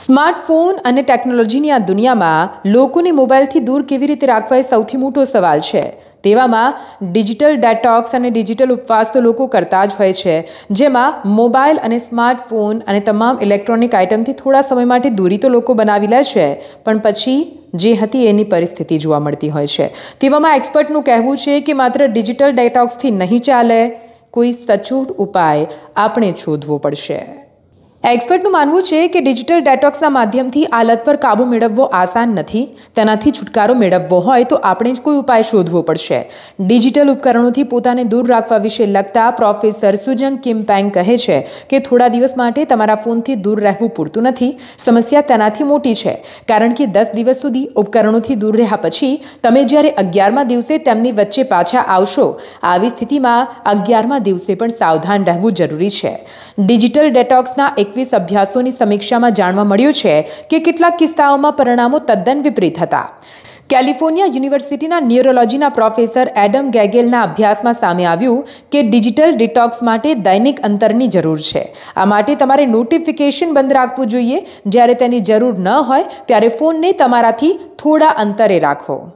Smartphone અને ટેકનોલોજીની આ દુનિયામાં લોકોને મોબાઈલથી દૂર કેવી રીતે રાખવા એ સૌથી મોટો સવાલ છે. તેવામાં ડિજિટલ ડેટોક્સ અને ડિજિટલ ઉપવાસ તો લોકો કરતા જ હોય છે. જેમાં મોબાઈલ અને સ્માર્ટફોન અને તમામ ઇલેક્ટ્રોનિક આઇટમથી થોડા સમય માટે દૂરી તો લોકો બનાવી લે છે, પણ પછી જે હતી એની પરિસ્થિતિ જોવા મળતી હોય છે. તેવામાં એક્સપર્ટનું કહેવું છે કે માત્ર ડિજિટલ ડેટોક્સથી નહીં ચાલે, કોઈ સચોટ ઉપાય આપણે શોધવો પડશે. એક્સપર્ટનું માનવું છે કે ડિજિટલ ડેટોક્સના માધ્યમથી આલત પર કાબૂ મેળવવો આસાન નથી. તેનાથી છુટકારો મેળવવો હોય તો આપણે જ કોઈ ઉપાય શોધવો પડશે. ડિજિટલ ઉપકરણોથી પોતાને દૂર રાખવા વિશે લગતા પ્રોફેસર સુજંગ કિમપેંગ કહે છે કે થોડા દિવસ માટે તમારા ફોનથી દૂર રહેવું પૂરતું નથી. સમસ્યા તેનાથી મોટી છે. કારણ કે દસ દિવસ સુધી ઉપકરણોથી દૂર રહ્યા પછી તમે જ્યારે અગિયારમા દિવસે તેમની વચ્ચે પાછા આવશો, આવી સ્થિતિમાં અગિયારમા દિવસે પણ સાવધાન રહેવું જરૂરી છે. ડિજિટલ ડેટોક્સના એક એકવીસ અભ્યાસોની સમીક્ષામાં જાણવા મળ્યું છે કે કેટલાક કિસ્સાઓમાં પરિણામો તદ્દન વિપરીત હતા. કેલિફોર્નિયા યુનિવર્સિટીના ન્યુરોલોજીના પ્રોફેસર એડમ ગેગેલના અભ્યાસમાં સામે આવ્યું કે ડિજિટલ ડિટોક્સ માટે દૈનિક અંતરની જરૂર છે. આ માટે તમારે નોટિફિકેશન બંધ રાખવું જોઈએ. જ્યારે તેની જરૂર ન હોય, ત્યારે ફોનને તમારાથી થોડા અંતરે રાખો.